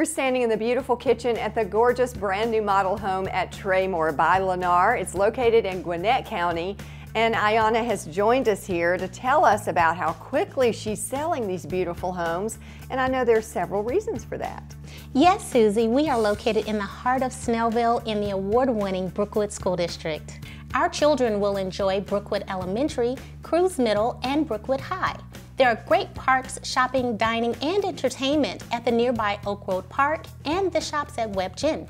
We're standing in the beautiful kitchen at the gorgeous brand new model home at Tramore by Lennar. It's located in Gwinnett County and Ayana has joined us here to tell us about how quickly she's selling these beautiful homes and I know there's several reasons for that. Yes, Susie, we are located in the heart of Snellville in the award-winning Brookwood School District. Our children will enjoy Brookwood Elementary, Crews Middle, and Brookwood High. There are great parks, shopping, dining, and entertainment at the nearby Oak Road Park and the shops at Webb Gin.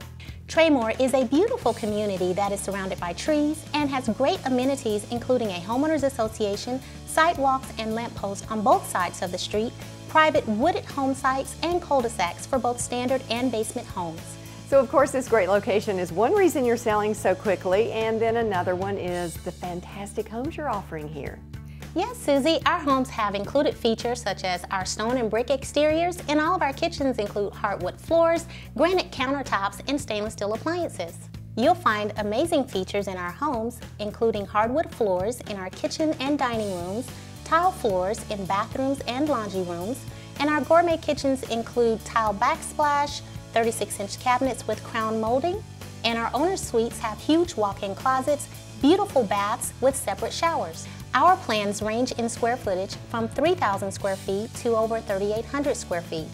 Tramore is a beautiful community that is surrounded by trees and has great amenities including a homeowners association, sidewalks and lampposts on both sides of the street, private wooded home sites, and cul-de-sacs for both standard and basement homes. So of course this great location is one reason you're selling so quickly and then another one is the fantastic homes you're offering here. Yes, Susie, our homes have included features such as our stone and brick exteriors, and all of our kitchens include hardwood floors, granite countertops, and stainless steel appliances. You'll find amazing features in our homes, including hardwood floors in our kitchen and dining rooms, tile floors in bathrooms and laundry rooms, and our gourmet kitchens include tile backsplash, 36-inch cabinets with crown molding, and our owner suites have huge walk-in closets, beautiful baths with separate showers. Our plans range in square footage from 3,000 square feet to over 3,800 square feet,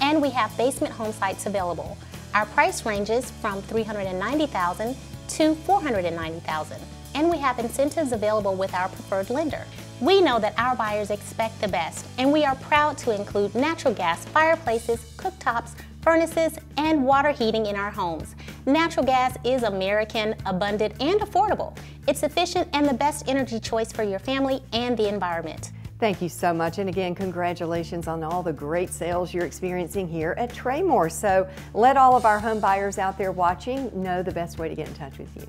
and we have basement home sites available. Our price ranges from 390,000 to 490,000, and we have incentives available with our preferred lender. We know that our buyers expect the best, and we are proud to include natural gas fireplaces, cooktops, furnaces, and water heating in our homes. Natural gas is American, abundant, and affordable. It's efficient and the best energy choice for your family and the environment. Thank you so much. And again, congratulations on all the great sales you're experiencing here at Tramore. So let all of our home buyers out there watching know the best way to get in touch with you.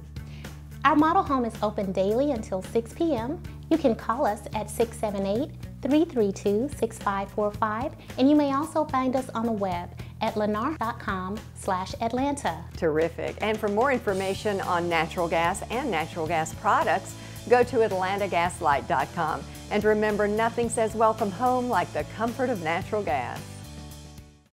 Our model home is open daily until 6 p.m. You can call us at 678 332 6545, and you may also find us on the web at lennar.com slash Atlanta. Terrific. And for more information on natural gas and natural gas products, go to atlantagaslight.com. And remember, nothing says welcome home like the comfort of natural gas.